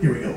Here we go.